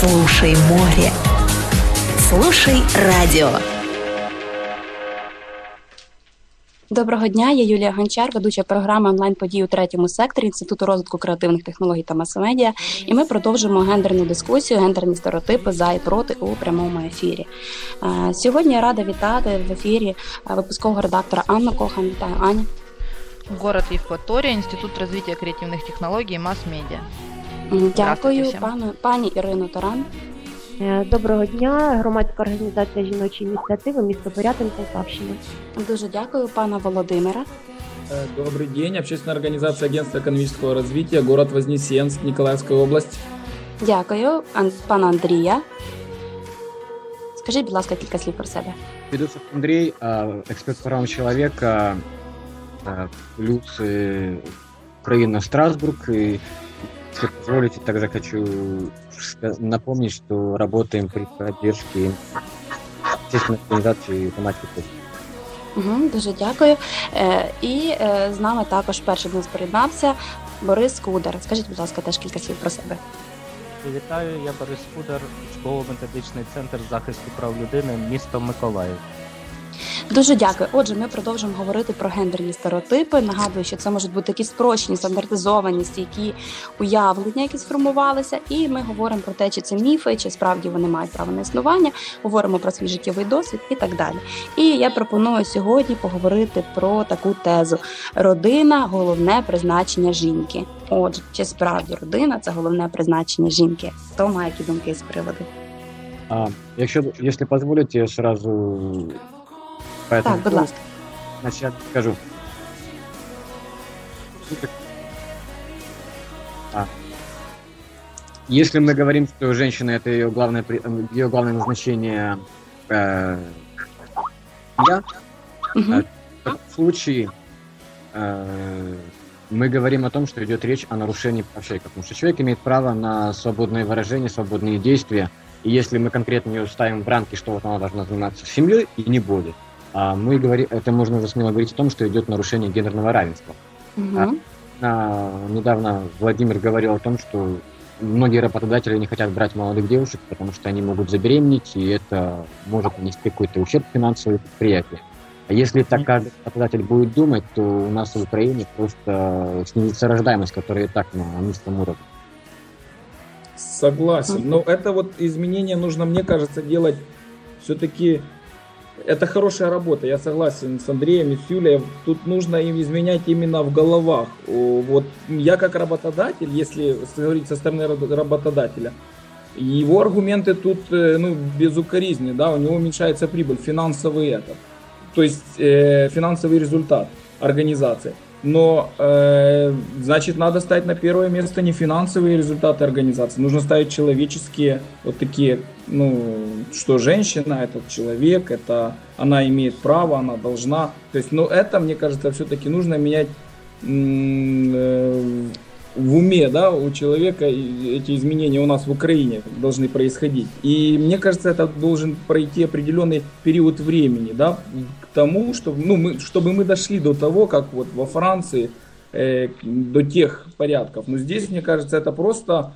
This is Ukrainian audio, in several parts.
Слушай море. Слушай радіо. Доброго дня, я Юлія Гончар, ведуча програми онлайн подій у третьому секторі Інституту розвитку креативних технологій та масомедіа. І ми продовжимо гендерну дискусію, гендерні стереотипи за і проти у прямому ефірі. Сьогодні я рада вітати в ефірі випускового редактора Анну Кохан. Вітаю, Аня. Город Євпаторія, Інститут розвитку креативних технологій і мас-медіа. Дякую, пану, пані Ірину Таран. Е, доброго дня, громадська організація жіночої ініціативи місто Порятин Полтавщина. Дуже дякую, пана Володимира. Е, добрий день, общественная организация Агентства экономического развития, город Вознесенск, Николаевская область. Дякую, Ан- пана Андрія. Скажіть, будь ласка, кілька слів про себе. Ведущий Андрей, експерт по правам человека, плюс э, Страсбург. И, если позволите, также хочу напомнить, что работаем при поддержке общественной организации «Томатики Угу, дуже дякую. Е, і е, з нами також перший день приєднався Борис Кудар. Скажіть, будь ласка, теж кілька слів про себе. Вітаю, я Борис Кудар, учбово-методичний центр захисту прав людини, місто Миколаїв. Дуже дякую. Отже, ми продовжуємо говорити про гендерні стереотипи. Нагадую, що це можуть бути такі спрощені, стандартизовані, стійкі уявлення, які сформувалися. І ми говоримо про те, чи це міфи, чи справді вони мають право на існування. Говоримо про свій життєвий досвід і так далі. І я пропоную сьогодні поговорити про таку тезу: родина головне призначення жінки. Отже, чи справді родина це головне призначення жінки? Хто має які думки з приводу? А, якщо, якщо дозволите, я сразу Поэтому, так, будь ласка. Значит, я скажу. А. Если мы говорим, что женщина это ее главное, ее главное назначение э, я, угу. э, в случае э, мы говорим о том, что идет речь о нарушении прав человека, потому что человек имеет право на свободное выражение, свободные действия, и если мы конкретно ее ставим в рамки, что вот она должна заниматься семьей, и не будет, мы говорим, это можно уже смело говорить о том, что идет нарушение гендерного равенства. Угу. А, а, недавно Владимир говорил о том, что многие работодатели не хотят брать молодых девушек, потому что они могут забеременеть, и это может нанести какой-то ущерб финансовый предприятию. А если так каждый работодатель будет думать, то у нас в Украине просто снизится рождаемость, которая и так на низком уровне. Согласен. Но это вот изменение нужно, мне кажется, делать все-таки это хорошая работа, я согласен с Андреем и с Юлей. Тут нужно им изменять именно в головах. Вот я как работодатель, если говорить со стороны работодателя, его аргументы тут ну, безукоризны, да, у него уменьшается прибыль, финансовый этот, то есть э, финансовый результат организации. Но, э, значит, надо ставить на первое место не финансовые результаты организации, нужно ставить человеческие, вот такие, ну, что женщина, этот человек, это она имеет право, она должна. То есть, ну, это, мне кажется, все-таки нужно менять э, в уме, да, у человека эти изменения у нас в Украине должны происходить. И мне кажется, это должен пройти определенный период времени, да, к тому, чтобы, ну, мы, чтобы мы дошли до того, как вот во Франции, э, до тех порядков. Но здесь, мне кажется, это просто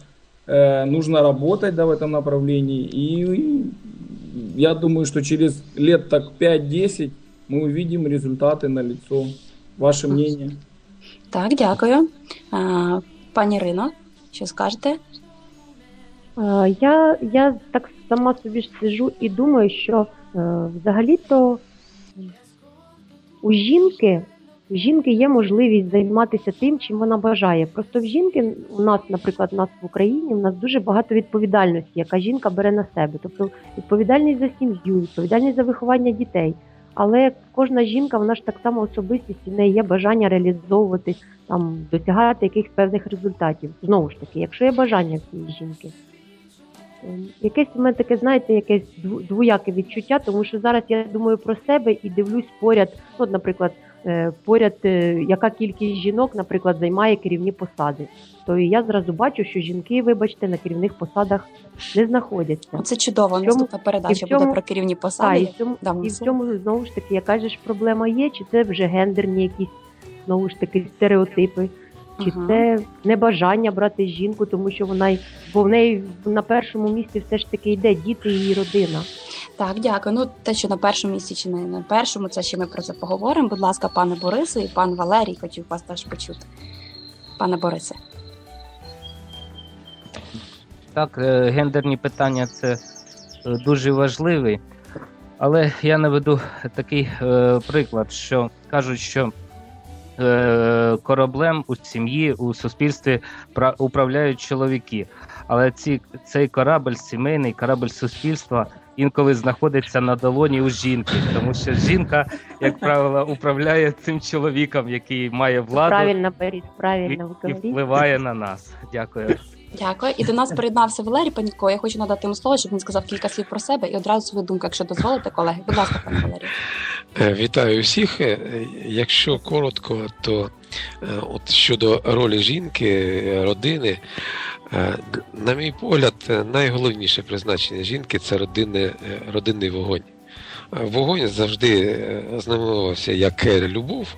э, нужно работать, да, в этом направлении. И, и я думаю, что через лет так 5-10 мы увидим результаты на лицо. Ваше мнение? Так, дякую. Пані Ірино, що скажете? Я я так сама собі ж сижу і думаю, що взагалі-то у жінки у жінки є можливість займатися тим, чим вона бажає. Просто в жінки у нас, наприклад, у нас в Україні у нас дуже багато відповідальності, яка жінка бере на себе. Тобто відповідальність за сім'ю, відповідальність за виховання дітей. Але кожна жінка, вона ж так само особистість, в неї є бажання реалізовувати, там, досягати якихось певних результатів. Знову ж таки, якщо є бажання цієї жінки. Ем, якесь у мене таке, знаєте, якесь двояке відчуття, тому що зараз я думаю про себе і дивлюсь поряд, от, наприклад, поряд, е, яка кількість жінок, наприклад, займає керівні посади. То я зразу бачу, що жінки, вибачте, на керівних посадах не знаходяться. Це чудово. Наступна передача цьому, буде про керівні посади. Та, і в цьому, да, і в цьому знову ж таки, яка ж проблема є, чи це вже гендерні якісь знову ж таки стереотипи. чи Ага. це небажання брати жінку, тому що вона бо в неї на першому місці все ж таки йде діти і її родина. Так, дякую. Ну, те, що на першому місці чи не на першому, це ще ми про це поговоримо. Будь ласка, пане Борисе і пан Валерій, хотів вас теж почути. Пане Борисе. Так, е, гендерні питання це е, дуже важливі, але я наведу такий е, приклад, що кажуть, що е, кораблем у сім'ї, у суспільстві пра- управляють чоловіки. Але ці, цей корабль, сімейний корабль суспільства, інколи знаходиться на долоні у жінки, тому що жінка, як правило, управляє цим чоловіком, який має владу Правильно, і, правильно ви і впливає на нас. Дякую. Дякую. І до нас приєднався Валерій Панько. Я хочу надати йому слово, щоб він сказав кілька слів про себе і одразу свою думку, якщо дозволите, колеги. Будь ласка, пане Валерій. Е, Вітаю всіх. Е, Якщо коротко, то от щодо ролі жінки, е, родини, е, на мій погляд, е, найголовніше призначення жінки це родинне, е, родинний вогонь. Е, Вогонь завжди е, знаменувався як е, любов.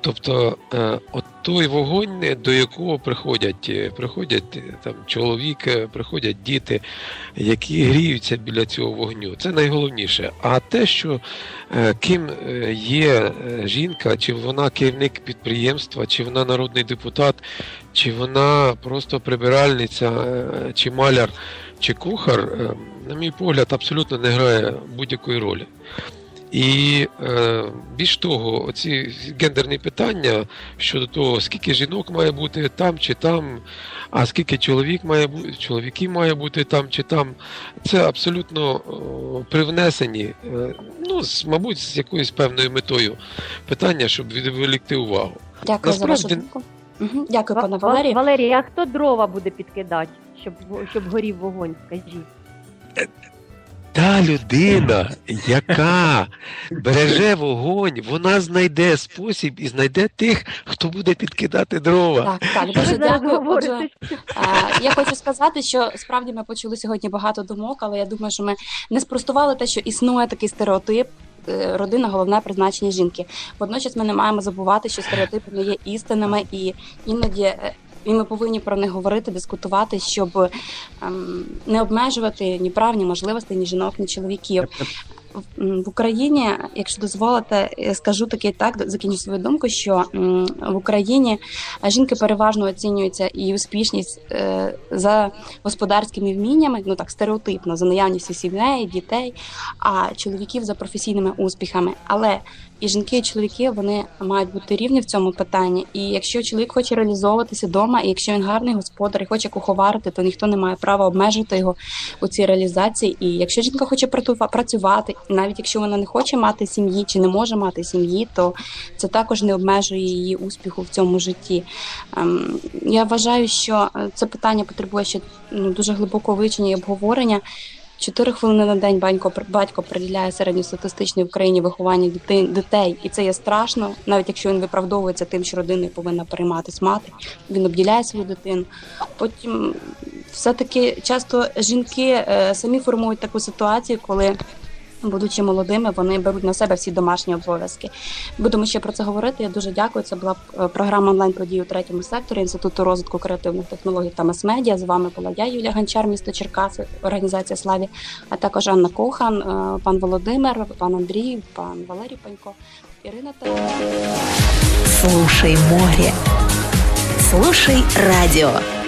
Тобто, е, той вогонь, до якого приходять, е, приходять е, там чоловік, приходять діти, які гріються біля цього вогню. Це найголовніше. А те, що Е, Ким є жінка, чи вона керівник підприємства, чи вона народний депутат, чи вона просто прибиральниця, чи маляр, чи кухар, на мій погляд, абсолютно не грає будь-якої ролі. І е, більш того, оці гендерні питання щодо того, скільки жінок має бути там чи там, а скільки чоловік має бути, чоловіків має бути там чи там, це абсолютно е, привнесені, е, ну, з, мабуть, з якоюсь певною метою питання, щоб відволікти увагу. Дякую за вашу думку. Угу. Дякую, пане Ва- Валерій. Валерій, а хто дрова буде підкидати, щоб, щоб горів вогонь, скажіть? Та людина, яка береже вогонь, вона знайде спосіб і знайде тих, хто буде підкидати дрова. Так, так, дуже дякую. Отже, я хочу сказати, що справді ми почули сьогодні багато думок, але я думаю, що ми не спростували те, що існує такий стереотип. е, Родина головне призначення жінки. Водночас ми не маємо забувати, що стереотипи не є істинними, і іноді е, і ми повинні про них говорити, дискутувати, щоб ем, не обмежувати ні прав, ні можливостей, ні жінок, ні чоловіків. В- Україні, якщо дозволите, скажу таки так, закінчу свою думку, що в Україні жінки переважно оцінюються і успішність е, за господарськими вміннями, ну так стереотипно, за наявністю сімей, дітей, а чоловіків за професійними успіхами. Але і жінки, і чоловіки вони мають бути рівні в цьому питанні. І якщо чоловік хоче реалізовуватися вдома, і якщо він гарний господар і хоче куховарити, то ніхто не має права обмежити його у цій реалізації. І якщо жінка хоче працювати, навіть якщо вона не хоче мати сім'ї чи не може мати сім'ї, то це також не обмежує її успіху в цьому житті. Ем, Я вважаю, що е, це питання потребує ще ну, дуже глибокого вивчення і обговорення. Чотири хвилини на день батько, батько приділяє середньостатистичній Україні вихованню дітей, і це є страшно, навіть якщо він виправдовується тим, що родина повинна перейматися мати, він обділяє свою дитину. Потім все-таки часто жінки е, самі формують таку ситуацію, коли. Будучи молодими, вони беруть на себе всі домашні обов'язки. Будемо ще про це говорити. Я дуже дякую. Це була е, програма онлайн події у третьому секторі Інституту розвитку креативних технологій та мас-медіа. З вами була я, Юлія Гончар, місто Черкаси, організація Славі, а також Анна Кохан, е, пан Володимир, пан Андрій, пан Валерій Панько, Ірина та. Слушай море. Слушай радио.